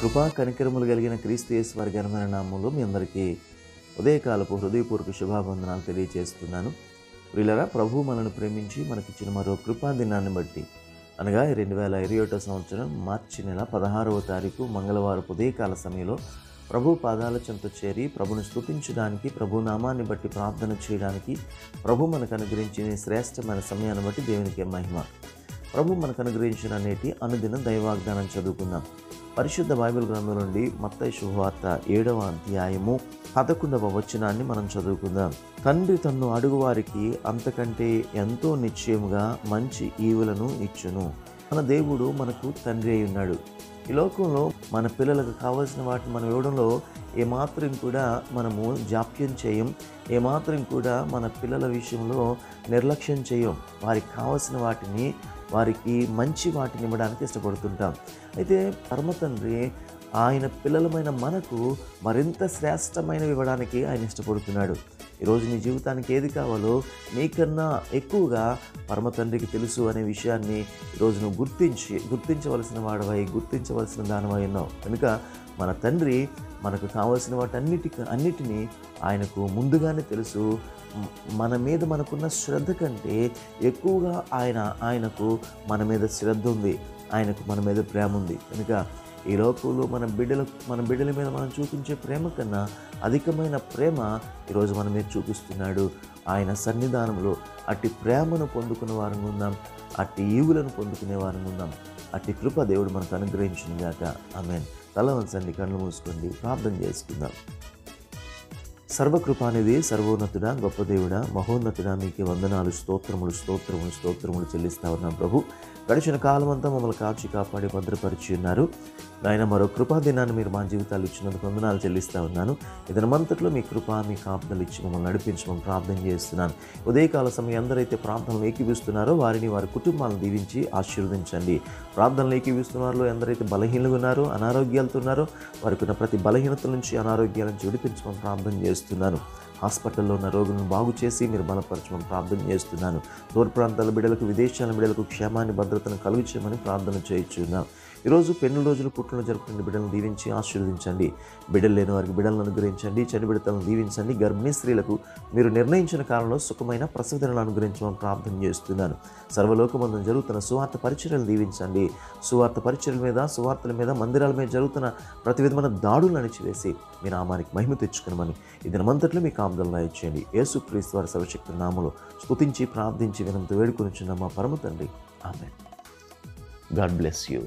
కృపా కనికరములు కలిగిన క్రీస్తుయేశ్వర ఘనమైన నామంలో మీ అందరికీ ఉదయకాలపు హృదయపూర్వక శుభాబంధనాలు తెలియజేస్తున్నాను. వీళ్ళరా ప్రభు మనల్ని ప్రేమించి మనకిచ్చిన మరో కృపా దినాన్ని బట్టి అనగా రెండు వేల ఇరవై ఒకటో సంవత్సరం మార్చి నెల పదహారవ తారీఖు మంగళవారం ఉదయకాల సమయంలో ప్రభు పాదాల చెంత చేరి ప్రభుని స్థుతించడానికి ప్రభు నామాన్ని బట్టి ప్రార్థన చేయడానికి ప్రభు మనకు అనుగ్రహించిన శ్రేష్టమైన సమయాన్ని బట్టి దేవునికి మహిమ. ప్రభు మనకు అనుగ్రహించిన నేటి అనుదిన దైవాగ్దానం చదువుకుందాం. పరిశుద్ధ బైబిల్ గ్రంథం నుండి మత్తయి శుభవార్త ఏడవ అధ్యాయము పదకొండవ వచనాన్ని మనం చదువుకుందాం. తండ్రి తన్ను అడుగువారికి అంతకంటే ఎంతో నిశ్చయముగా మంచి ఈవులను ఇచ్చును. మన దేవుడు మనకు తండ్రి అయి ఉన్నాడు. ఈ లోకంలో మన పిల్లలకు కావలసిన వాటిని మనం ఇవ్వడంలో ఏమాత్రం కూడా మనము జాప్యం చేయం ఏమాత్రం కూడా మన పిల్లల విషయంలో నిర్లక్ష్యం చేయం. వారికి కావలసిన వాటిని వారికి మంచి వాటిని ఇవ్వడానికి ఇష్టపడుతుంటాం. అయితే పరమ తండ్రి ఆయన పిల్లలమైన మనకు మరింత శ్రేష్టమైనవి ఇవ్వడానికి ఆయన ఇష్టపడుతున్నాడు. ఈరోజు నీ జీవితానికి ఏది కావాలో నీకన్నా ఎక్కువగా పరమ తండ్రికి తెలుసు అనే విషయాన్ని ఈరోజు నువ్వు గుర్తించి గుర్తించవలసిన వాడవై గుర్తించవలసిన దానవై ఉన్నావు. కనుక మన తండ్రి మనకు కావలసిన వాటన్నిటి అన్నిటినీ ఆయనకు ముందుగానే తెలుసు. మన మీద మనకున్న శ్రద్ధ కంటే ఎక్కువగా ఆయన ఆయనకు మన మీద శ్రద్ధ ఉంది. ఆయనకు మన మీద ప్రేమ ఉంది. కనుక ఈ లోకంలో మన బిడ్డల మన బిడ్డల మీద మనం చూపించే ప్రేమ కన్నా అధికమైన ప్రేమ ఈరోజు మన మీద చూపిస్తున్నాడు. ఆయన సన్నిధానంలో అట్టి ప్రేమను పొందుకునే వారిని ఉందాం. అట్టి ఈవులను పొందుకునే వారిని ఉందాం. అట్టి కృప దేవుడు మనకు అనుగ్రహించింది ఆమెన్. తల వంచండి కళ్ళు మూసుకోండి. ప్రార్థన చేసుకుందాం. సర్వకృపానిది సర్వోన్నతుడా గొప్ప దేవుడా మహోన్నతుడా. మీకే వందనాలు స్తోత్రములు స్తోత్రములు స్తోత్రములు చెల్లిస్తా ఉన్నాం ప్రభు. గడిచిన కాలం అంతా మమ్మల్ని కాచి కాపాడి భద్రపరిచి ఉన్నారు. నాయన మరో కృపా దినాన్ని మీరు మా జీవితాలు ఇచ్చినందుకు వందనాలు చెల్లిస్తా ఉన్నాను. ఇదనమంతట్లో మీ కృప మీ కాపుదలు ఇచ్చి మమ్మల్ని నడిపించమని ప్రార్థన చేస్తున్నాను. ఉదయకాల సమయం ఎందరైతే ప్రార్థనలు ఏకీవిస్తున్నారో వారిని వారి కుటుంబాలను దీవించి ఆశీర్వదించండి. ప్రార్థనలు ఏకీవిస్తున్న వారిలో ఎందరైతే బలహీనలుగా ఉన్నారో అనారోగ్యాలతో ఉన్నారో వారికి ఉన్న ప్రతి బలహీనత నుంచి అనారోగ్యాల నుంచి విడిపించమని ప్రార్థన చేస్తున్నాను. తెలియజేస్తున్నాను హాస్పిటల్లో ఉన్న రోగులను బాగు చేసి మీరు బలపరచమని ప్రార్థన చేస్తున్నాను. దూర ప్రాంతాల బిడ్డలకు విదేశాల బిడ్డలకు క్షేమాన్ని భద్రతను కలుగు చేయమని ప్రార్థన చేయించున్నాం. ఈరోజు పెన్ను రోజులు పుట్టిన జరుపుకునే బిడ్డలను దీవించి ఆశీర్వదించండి. బిడ్డలు లేని వారికి బిడ్డలను అనుగ్రహించండి. చని బిడ్డలను దీవించండి. గర్భిణీ స్త్రీలకు మీరు నిర్ణయించిన కాలంలో సుఖమైన ప్రసవదనలు అనుగ్రహించమని ప్రార్థన చేస్తున్నాను. సర్వలోకమందం జరుగుతున్న సువార్త పరిచర్యలు దీవించండి. సువార్త పరిచయల మీద సువార్తల మీద మందిరాల మీద జరుగుతున్న ప్రతి విధమైన దాడులు అణిచివేసి మీ నామానికి మహిమ తెచ్చుకునమని ఇది దినమంతట్లో మీకు ప్రార్థనలు ఇచ్చేయండి యేసుక్రీస్తు వారి సర్వశక్తి నామలో స్తుతించి ప్రార్థించి వినంత వేడుకొని చిన్న మా పరమ తండ్రి. ఆమె గాడ్ బ్లెస్ యూ.